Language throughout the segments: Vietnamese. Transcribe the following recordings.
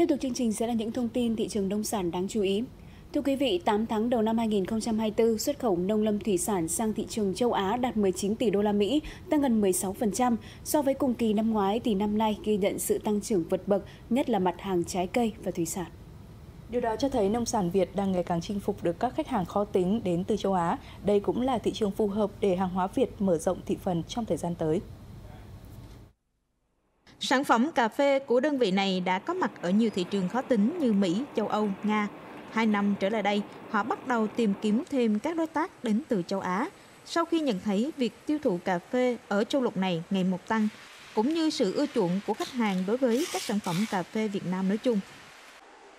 Tiếp tục chương trình sẽ là những thông tin thị trường nông sản đáng chú ý. Thưa quý vị, 8 tháng đầu năm 2024, xuất khẩu nông lâm thủy sản sang thị trường châu Á đạt 19 tỷ đô la Mỹ, tăng gần 16% so với cùng kỳ năm ngoái thì năm nay ghi nhận sự tăng trưởng vượt bậc, nhất là mặt hàng trái cây và thủy sản. Điều đó cho thấy nông sản Việt đang ngày càng chinh phục được các khách hàng khó tính đến từ châu Á. Đây cũng là thị trường phù hợp để hàng hóa Việt mở rộng thị phần trong thời gian tới. Sản phẩm cà phê của đơn vị này đã có mặt ở nhiều thị trường khó tính như Mỹ, châu Âu, Nga. Hai năm trở lại đây, họ bắt đầu tìm kiếm thêm các đối tác đến từ châu Á. Sau khi nhận thấy việc tiêu thụ cà phê ở châu lục này ngày một tăng, cũng như sự ưa chuộng của khách hàng đối với các sản phẩm cà phê Việt Nam nói chung.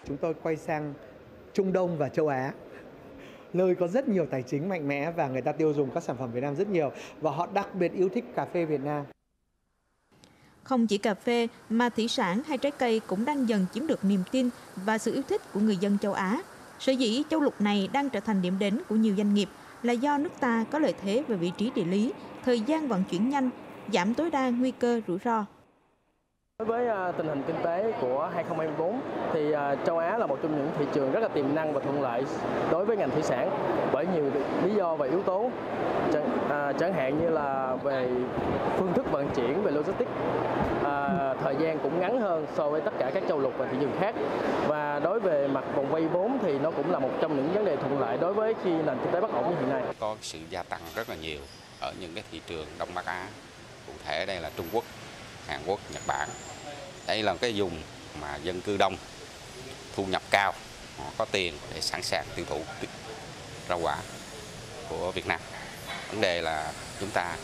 Chúng tôi quay sang Trung Đông và châu Á nơi có rất nhiều tài chính mạnh mẽ và người ta tiêu dùng các sản phẩm Việt Nam rất nhiều và họ đặc biệt yêu thích cà phê Việt Nam. Không chỉ cà phê mà thủy sản hay trái cây cũng đang dần chiếm được niềm tin và sự yêu thích của người dân châu Á. Sở dĩ châu lục này đang trở thành điểm đến của nhiều doanh nghiệp là do nước ta có lợi thế về vị trí địa lý, thời gian vận chuyển nhanh, giảm tối đa nguy cơ rủi ro. Đối với ờ, tình hình kinh tế của 2024 thì ờ, châu Á là một trong những thị trường rất là tiềm năng và thuận lợi đối với ngành thủy sản bởi nhiều lý do và yếu tố à, chẳng hạn như là về phương thức vận chuyển về logistics thời gian cũng ngắn hơn so với tất cả các châu lục và thị trường khác. Và đối về mặt vòng vay vốn thì nó cũng là một trong những vấn đề thuận lợi đối với khi nền kinh tế bất ổn như hiện nay. Có sự gia tăng rất là nhiều ở những cái thị trường Đông Bắc Á cụ thể đây là Trung Quốc Hàn Quốc Nhật Bản đây là cái vùng mà dân cư đông thu nhập cao họ có tiền để sẵn sàng tiêu thụ rau quả của Việt Nam vấn đề là chúng ta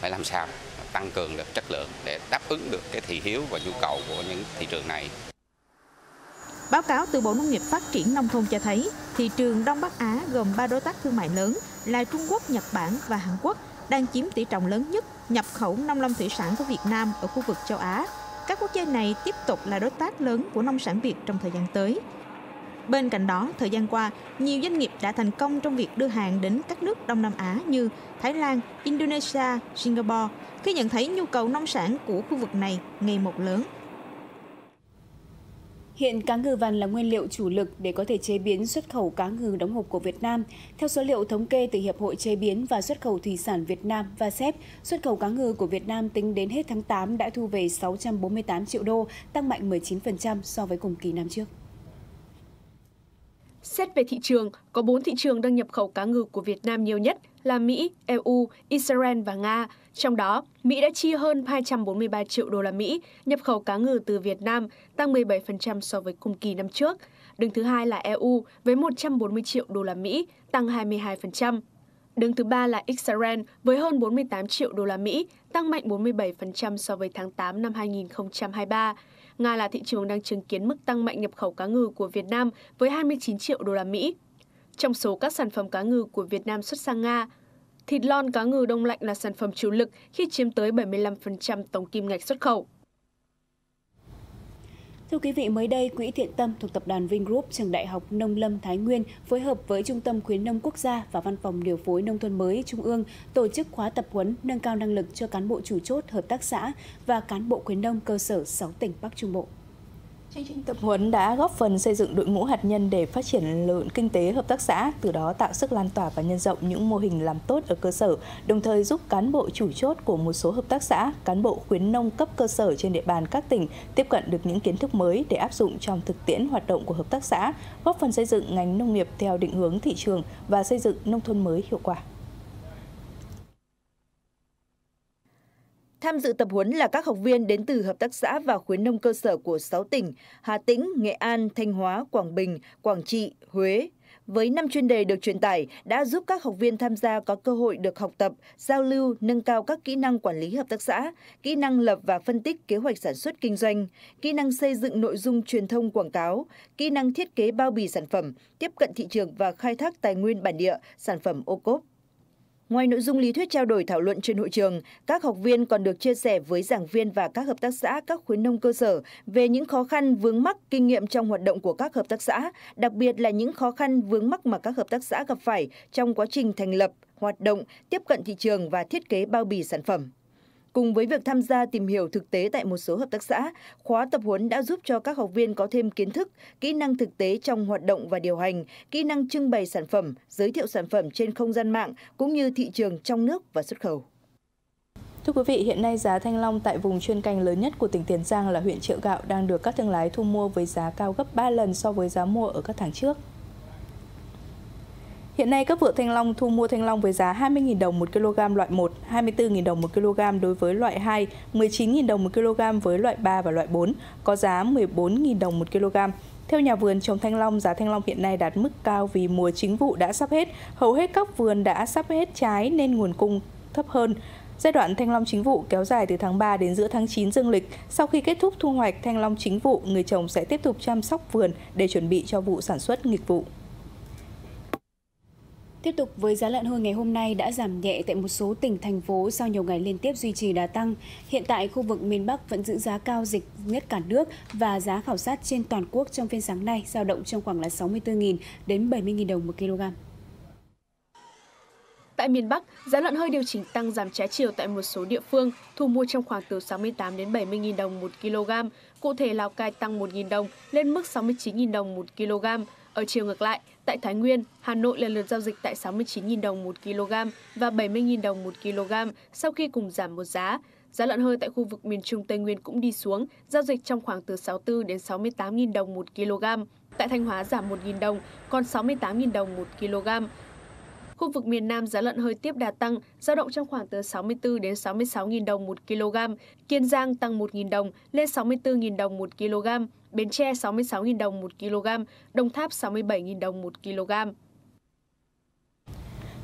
phải làm sao tăng cường được chất lượng để đáp ứng được cái thị hiếu và nhu cầu của những thị trường này. Báo cáo từ Bộ Nông nghiệp Phát triển Nông thôn cho thấy, thị trường Đông Bắc Á gồm 3 đối tác thương mại lớn là Trung Quốc, Nhật Bản và Hàn Quốc đang chiếm tỷ trọng lớn nhất nhập khẩu nông lâm thủy sản của Việt Nam ở khu vực châu Á. Các quốc gia này tiếp tục là đối tác lớn của nông sản Việt trong thời gian tới. Bên cạnh đó, thời gian qua, nhiều doanh nghiệp đã thành công trong việc đưa hàng đến các nước Đông Nam Á như Thái Lan, Indonesia, Singapore khi nhận thấy nhu cầu nông sản của khu vực này ngày một lớn. Hiện cá ngừ vằn là nguyên liệu chủ lực để có thể chế biến xuất khẩu cá ngừ đóng hộp của Việt Nam. Theo số liệu thống kê từ Hiệp hội Chế biến và Xuất khẩu Thủy sản Việt Nam và SEP, xuất khẩu cá ngừ của Việt Nam tính đến hết tháng 8 đã thu về 648 triệu đô, tăng mạnh 19% so với cùng kỳ năm trước. Xét về thị trường, có 4 thị trường đang nhập khẩu cá ngừ của Việt Nam nhiều nhất là Mỹ, EU, Israel và Nga. Trong đó, Mỹ đã chi hơn 243 triệu đô la Mỹ nhập khẩu cá ngừ từ Việt Nam, tăng 17% so với cùng kỳ năm trước. Đứng thứ hai là EU với 140 triệu đô la Mỹ, tăng 22%. Đứng thứ ba là Israel với hơn 48 triệu đô la Mỹ, tăng mạnh 47% so với tháng 8 năm 2023. Nga là thị trường đang chứng kiến mức tăng mạnh nhập khẩu cá ngừ của Việt Nam với 29 triệu đô la Mỹ. Trong số các sản phẩm cá ngừ của Việt Nam xuất sang Nga, thịt lon cá ngừ đông lạnh là sản phẩm chủ lực khi chiếm tới 75% tổng kim ngạch xuất khẩu. Thưa quý vị, mới đây, Quỹ Thiện Tâm thuộc Tập đoàn Vingroup Trường Đại học Nông lâm Thái Nguyên phối hợp với Trung tâm Khuyến nông Quốc gia và Văn phòng Điều phối Nông thôn mới Trung ương tổ chức khóa tập huấn nâng cao năng lực cho cán bộ chủ chốt hợp tác xã và cán bộ khuyến nông cơ sở 6 tỉnh Bắc Trung Bộ. Chương trình tập huấn đã góp phần xây dựng đội ngũ hạt nhân để phát triển lượng kinh tế hợp tác xã, từ đó tạo sức lan tỏa và nhân rộng những mô hình làm tốt ở cơ sở, đồng thời giúp cán bộ chủ chốt của một số hợp tác xã, cán bộ khuyến nông cấp cơ sở trên địa bàn các tỉnh tiếp cận được những kiến thức mới để áp dụng trong thực tiễn hoạt động của hợp tác xã, góp phần xây dựng ngành nông nghiệp theo định hướng thị trường và xây dựng nông thôn mới hiệu quả. Tham dự tập huấn là các học viên đến từ hợp tác xã và khuyến nông cơ sở của 6 tỉnh Hà Tĩnh, Nghệ An, Thanh Hóa, Quảng Bình, Quảng Trị, Huế. Với 5 chuyên đề được truyền tải đã giúp các học viên tham gia có cơ hội được học tập, giao lưu, nâng cao các kỹ năng quản lý hợp tác xã, kỹ năng lập và phân tích kế hoạch sản xuất kinh doanh, kỹ năng xây dựng nội dung truyền thông quảng cáo, kỹ năng thiết kế bao bì sản phẩm, tiếp cận thị trường và khai thác tài nguyên bản địa, sản phẩm ô cốp. Ngoài nội dung lý thuyết trao đổi thảo luận trên hội trường, các học viên còn được chia sẻ với giảng viên và các hợp tác xã, các khuyến nông cơ sở về những khó khăn vướng mắc kinh nghiệm trong hoạt động của các hợp tác xã, đặc biệt là những khó khăn vướng mắc mà các hợp tác xã gặp phải trong quá trình thành lập, hoạt động, tiếp cận thị trường và thiết kế bao bì sản phẩm. Cùng với việc tham gia tìm hiểu thực tế tại một số hợp tác xã, khóa tập huấn đã giúp cho các học viên có thêm kiến thức, kỹ năng thực tế trong hoạt động và điều hành, kỹ năng trưng bày sản phẩm, giới thiệu sản phẩm trên không gian mạng cũng như thị trường trong nước và xuất khẩu. Thưa quý vị, hiện nay giá thanh long tại vùng chuyên canh lớn nhất của tỉnh Tiền Giang là huyện Triệu Gạo đang được các thương lái thu mua với giá cao gấp 3 lần so với giá mua ở các tháng trước. Hiện nay các vựa thanh long thu mua thanh long với giá 20.000 đồng 1 kg loại 1, 24.000 đồng 1 kg đối với loại 2, 19.000 đồng 1 kg với loại 3 và loại 4, có giá 14.000 đồng 1 kg. Theo nhà vườn trồng thanh long, giá thanh long hiện nay đạt mức cao vì mùa chính vụ đã sắp hết. Hầu hết các vườn đã sắp hết trái nên nguồn cung thấp hơn. Giai đoạn thanh long chính vụ kéo dài từ tháng 3 đến giữa tháng 9 dương lịch. Sau khi kết thúc thu hoạch thanh long chính vụ, người trồng sẽ tiếp tục chăm sóc vườn để chuẩn bị cho vụ sản xuất nghịch vụ. Tiếp tục với giá lợn hơi ngày hôm nay đã giảm nhẹ tại một số tỉnh thành phố sau nhiều ngày liên tiếp duy trì đà tăng. Hiện tại khu vực miền Bắc vẫn giữ giá cao dịch nhất cả nước và giá khảo sát trên toàn quốc trong phiên sáng nay dao động trong khoảng là 64.000 đến 70.000 đồng một kg. Tại miền Bắc, giá lợn hơi điều chỉnh tăng giảm trái chiều tại một số địa phương, thu mua trong khoảng từ 68 đến 70.000 đồng một kg. Cụ thể Lào Cai tăng 1.000 đồng lên mức 69.000 đồng một kg. Ở chiều ngược lại, tại Thái Nguyên, Hà Nội lần lượt giao dịch tại 69.000 đồng một kg và 70.000 đồng một kg sau khi cùng giảm một giá. Giá lợn hơi tại khu vực miền Trung Tây Nguyên cũng đi xuống, giao dịch trong khoảng từ 64 đến 68.000 đồng một kg. Tại Thanh Hóa giảm 1.000 đồng, còn 68.000 đồng một kg. Khu vực miền Nam giá lợn hơi tiếp đà tăng, giao động trong khoảng từ 64 đến 66.000 đồng một kg. Kiên Giang tăng 1.000 đồng lên 64.000 đồng một kg. Bến Tre 66.000 đồng một kg, Đồng Tháp 67.000 đồng một kg.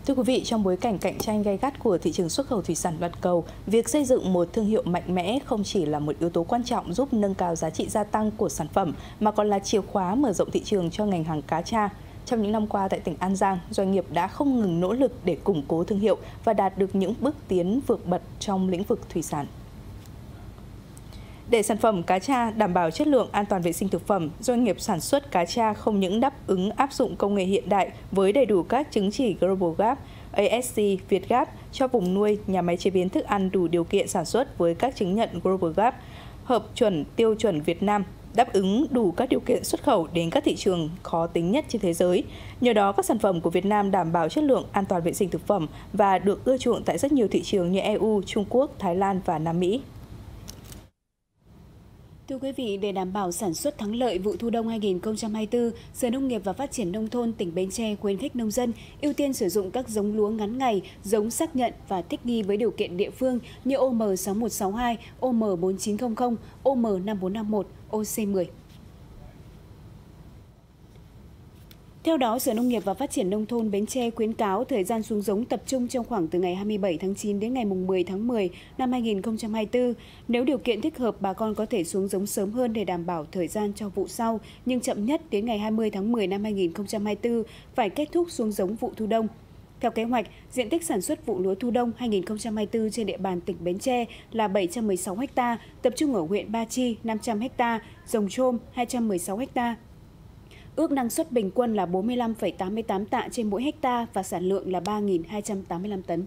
Thưa quý vị, trong bối cảnh cạnh tranh gay gắt của thị trường xuất khẩu thủy sản toàn cầu, việc xây dựng một thương hiệu mạnh mẽ không chỉ là một yếu tố quan trọng giúp nâng cao giá trị gia tăng của sản phẩm, mà còn là chìa khóa mở rộng thị trường cho ngành hàng cá tra. Trong những năm qua tại tỉnh An Giang, doanh nghiệp đã không ngừng nỗ lực để củng cố thương hiệu và đạt được những bước tiến vượt bật trong lĩnh vực thủy sản. Để sản phẩm cá tra đảm bảo chất lượng an toàn vệ sinh thực phẩm, doanh nghiệp sản xuất cá tra không những đáp ứng áp dụng công nghệ hiện đại với đầy đủ các chứng chỉ Global Gap, ASC, Việt Gap cho vùng nuôi, nhà máy chế biến thức ăn đủ điều kiện sản xuất với các chứng nhận Global Gap, hợp chuẩn tiêu chuẩn Việt Nam đáp ứng đủ các điều kiện xuất khẩu đến các thị trường khó tính nhất trên thế giới. Nhờ đó, các sản phẩm của Việt Nam đảm bảo chất lượng an toàn vệ sinh thực phẩm và được ưa chuộng tại rất nhiều thị trường như EU, Trung Quốc, Thái Lan và Nam Mỹ. Thưa quý vị, để đảm bảo sản xuất thắng lợi vụ thu đông 2024, Sở Nông nghiệp và Phát triển Nông thôn tỉnh Bến Tre khuyến khích nông dân ưu tiên sử dụng các giống lúa ngắn ngày, giống xác nhận và thích nghi với điều kiện địa phương như OM6162, OM4900, OM5451, OC10. Theo đó, Sở Nông nghiệp và Phát triển Nông thôn Bến Tre khuyến cáo thời gian xuống giống tập trung trong khoảng từ ngày 27 tháng 9 đến ngày 10 tháng 10 năm 2024. Nếu điều kiện thích hợp, bà con có thể xuống giống sớm hơn để đảm bảo thời gian cho vụ sau, nhưng chậm nhất đến ngày 20 tháng 10 năm 2024 phải kết thúc xuống giống vụ thu đông. Theo kế hoạch, diện tích sản xuất vụ lúa thu đông 2024 trên địa bàn tỉnh Bến Tre là 716 ha, tập trung ở huyện Ba Chi 500 ha, Rồng Trôm 216 ha, Ước năng suất bình quân là 45,88 tạ trên mỗi hecta và sản lượng là 3.285 tấn.